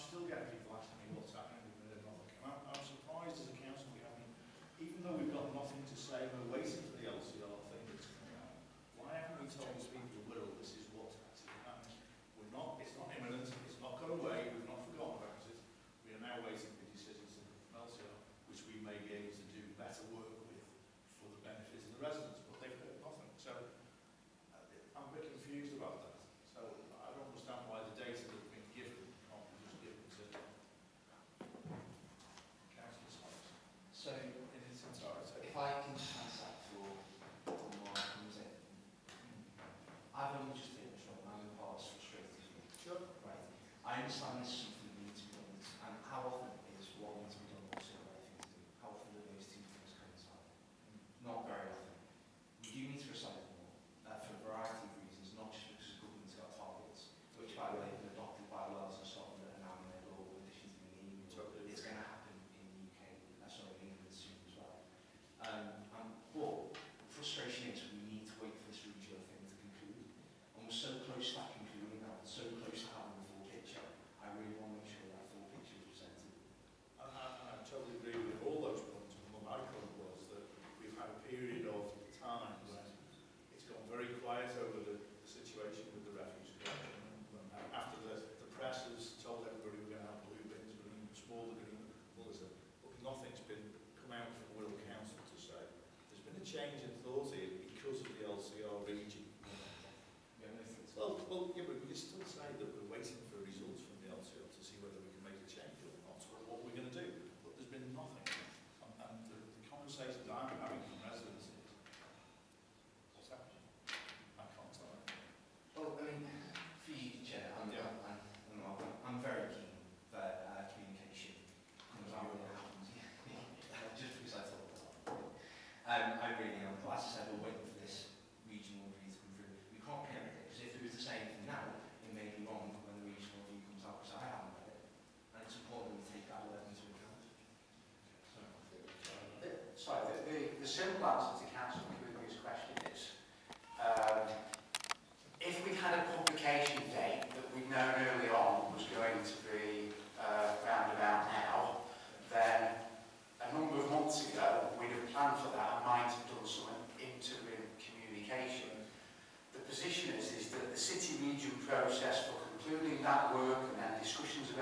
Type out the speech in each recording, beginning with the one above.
still getting people asking me what's happening with the And I'm, I'm surprised as a council we haven't, even though we've got nothing to say, we're waiting for the LCR thing that's coming out. Why haven't we told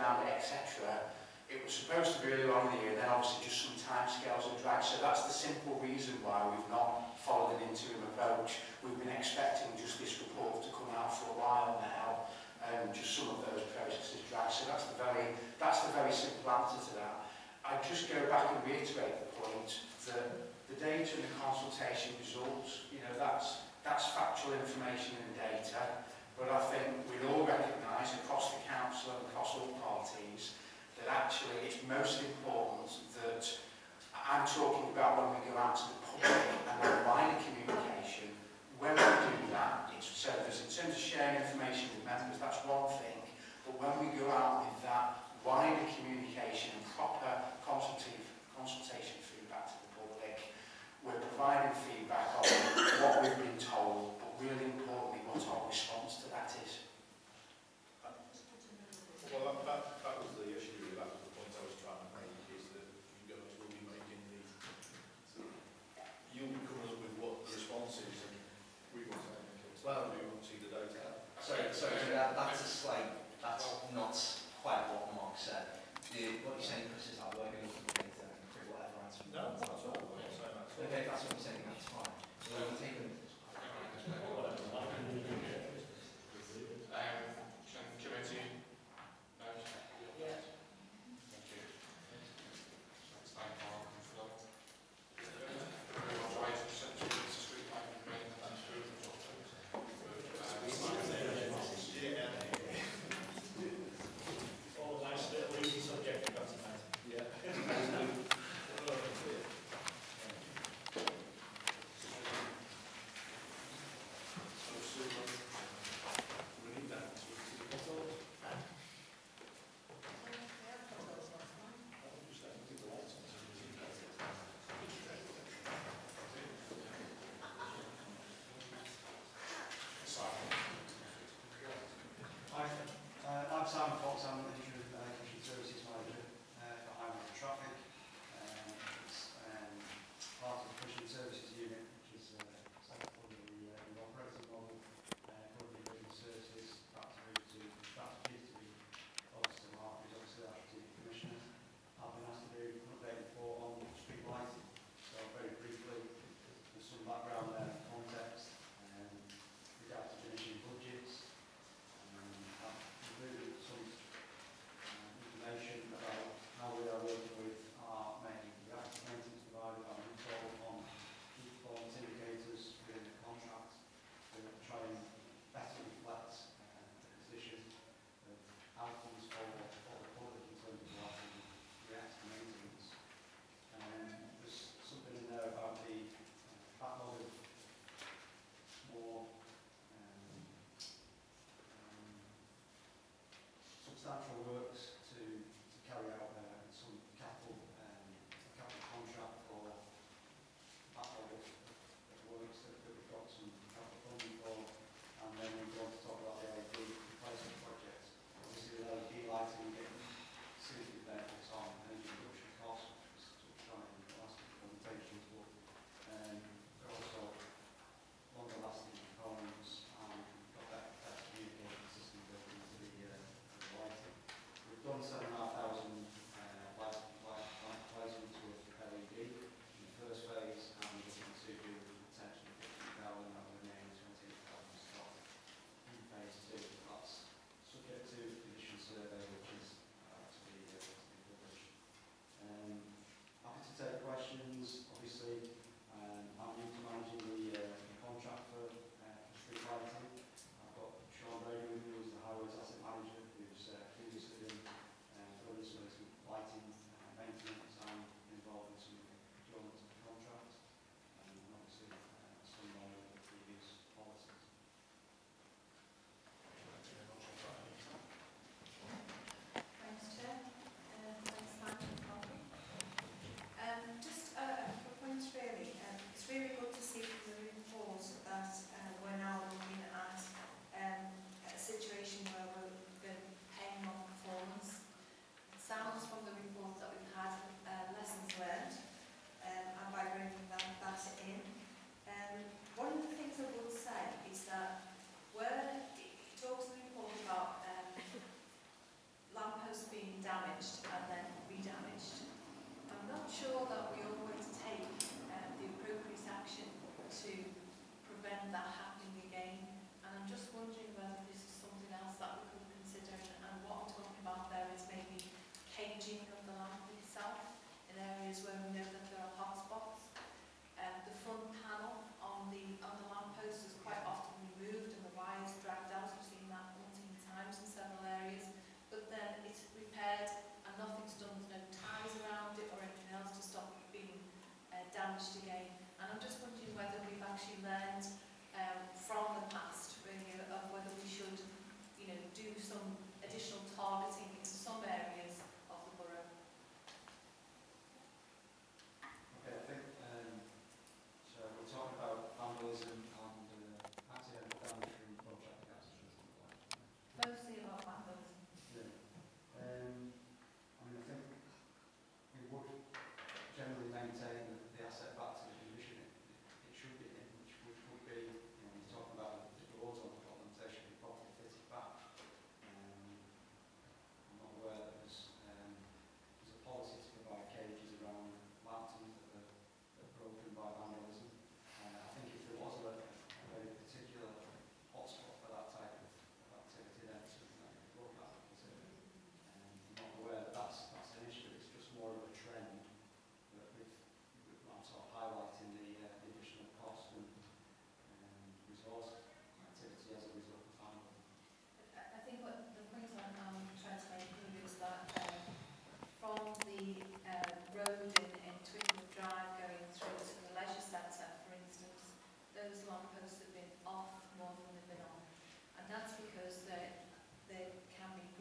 down, etc. It was supposed to be earlier on in the year, and then obviously just some time scales and drag. So that's the simple reason why we've not followed an interim approach. We've been expecting just this report to come out for a while now, and just some of those processes drag. So that's the very, that's the very simple answer to that. I just go back and reiterate the point that the data and the consultation results, you know, that's, that's factual information and data. But I think we all recognise across the council and across all parties that actually it's most important that I'm talking about when we go out to the public and the wider communication, when we do that, it's so there's in terms of sharing information with members, that's one thing, but when we go out with that wider communication and proper consultative, consultation feedback to the public, we're providing feedback on what we've been told, but really importantly, what our response to that is. Well, that,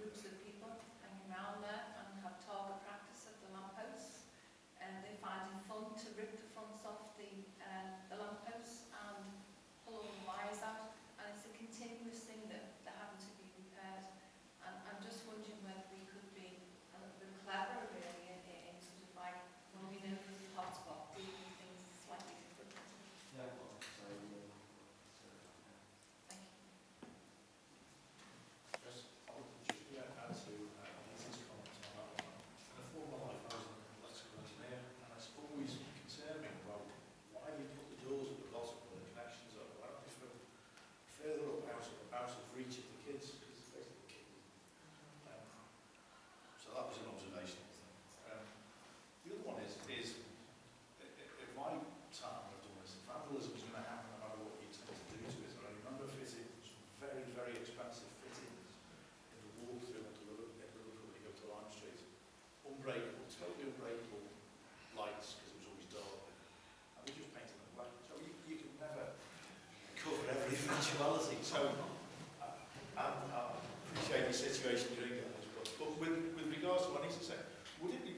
roots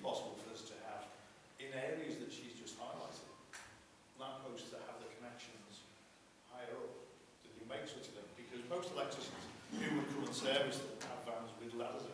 possible for us to have, in areas that she's just highlighted, lampposts that have the connections higher up, that you make such a link, because most electricians who would come and service them have vans with ladders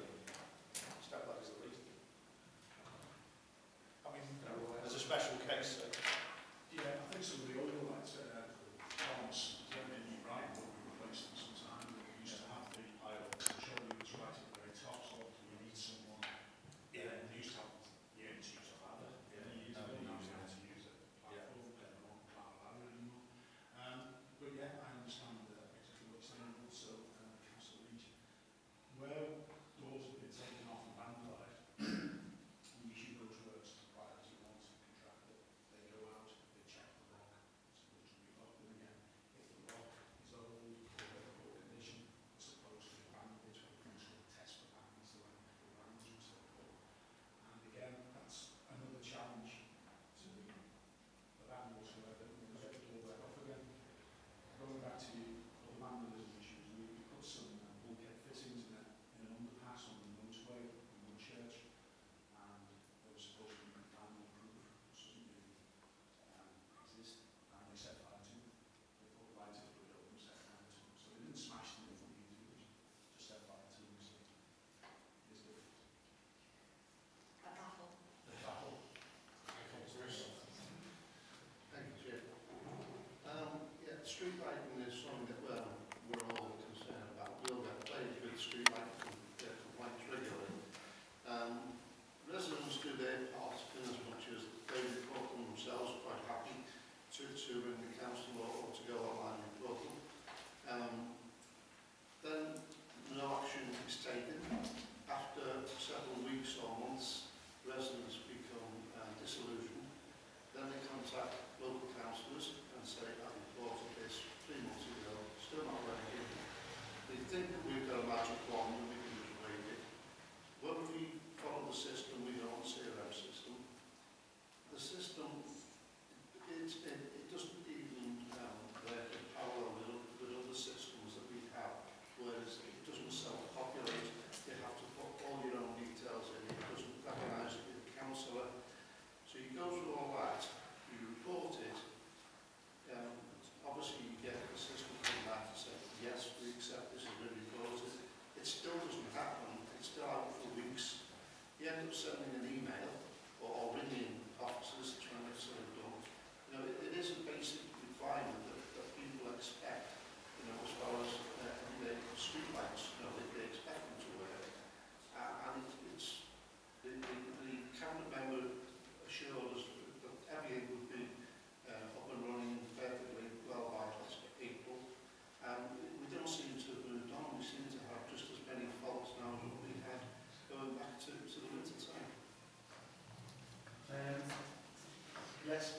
less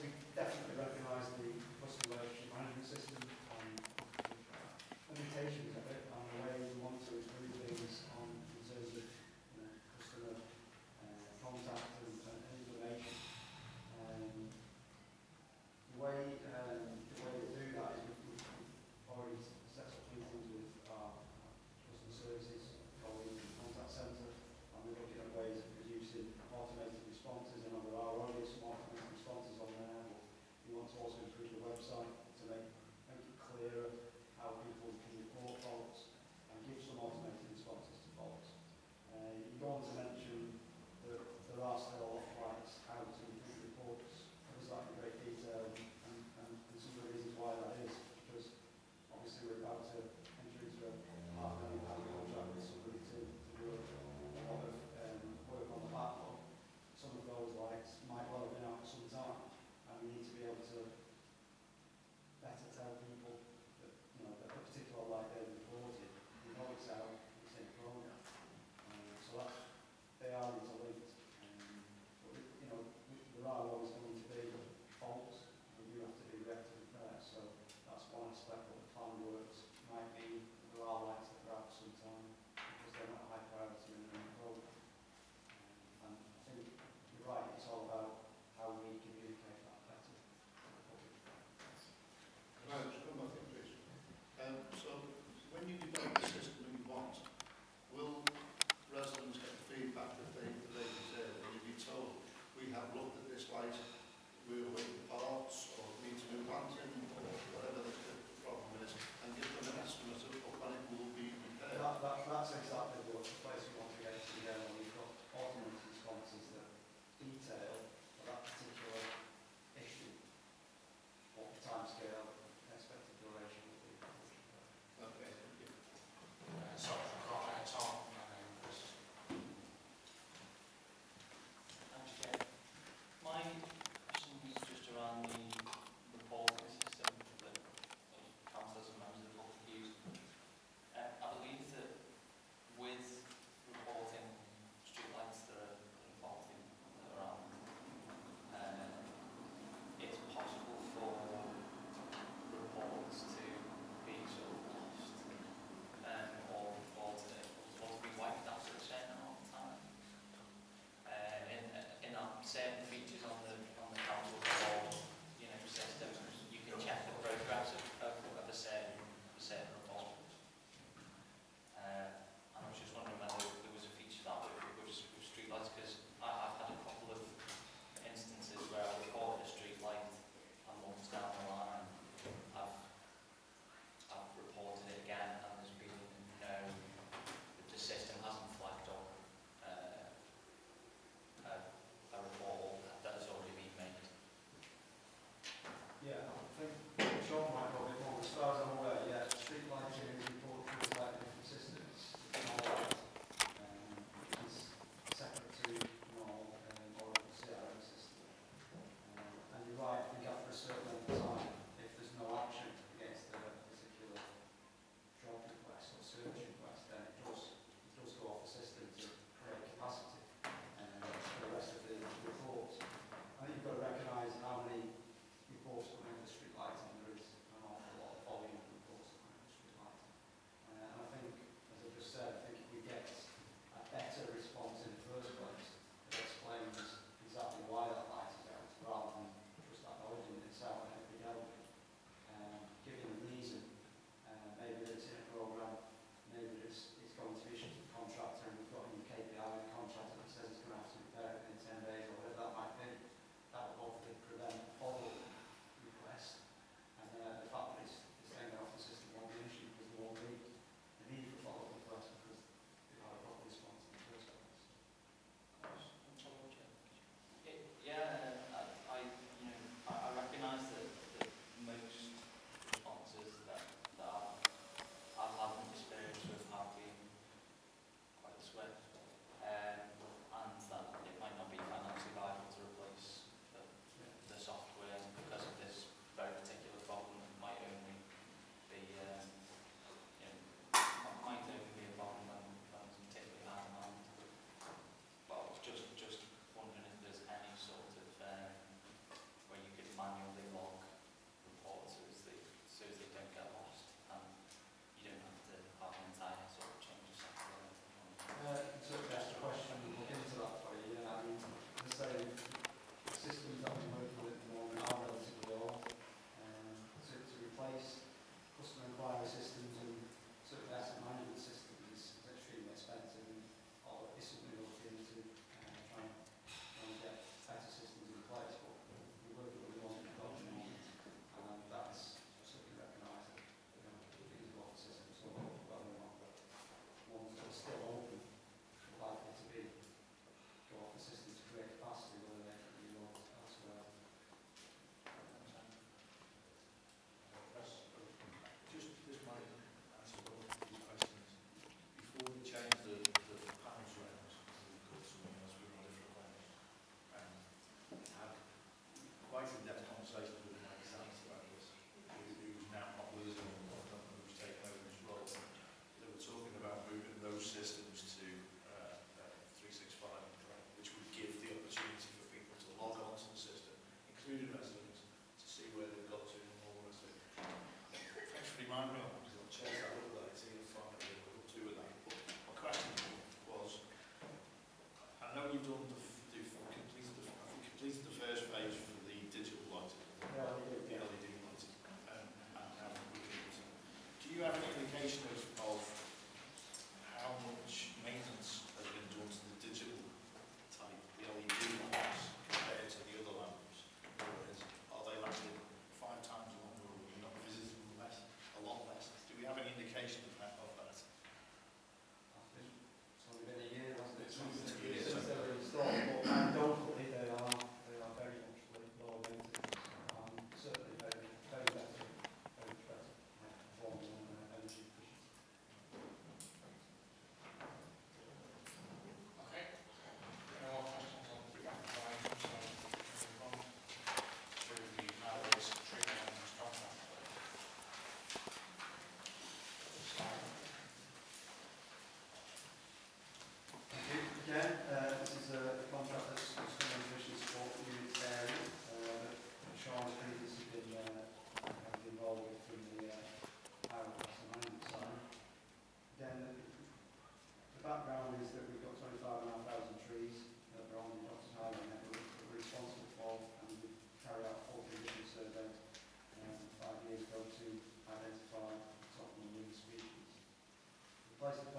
placed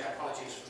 year. Apologies for